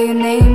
your name.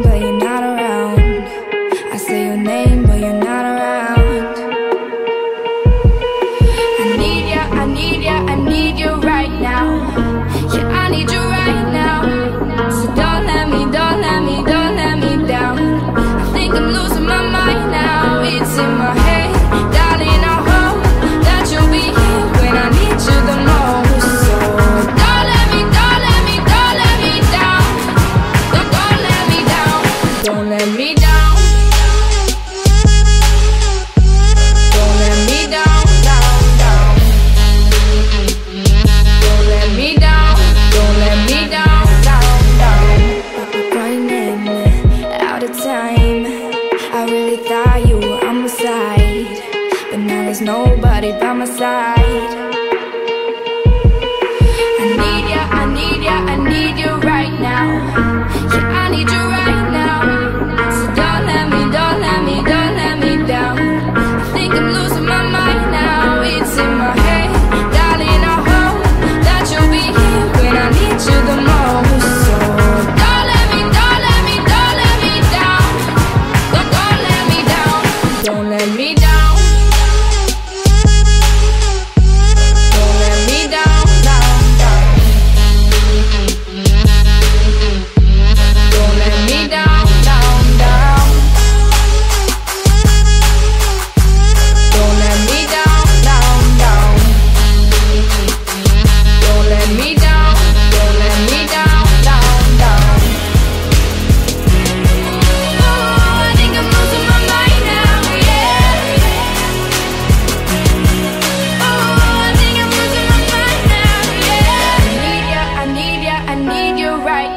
there's nobody by my side.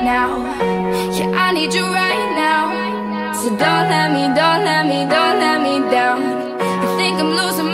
now. Yeah, I need you right now. So don't let me, don't let me, don't let me down. I think I'm losing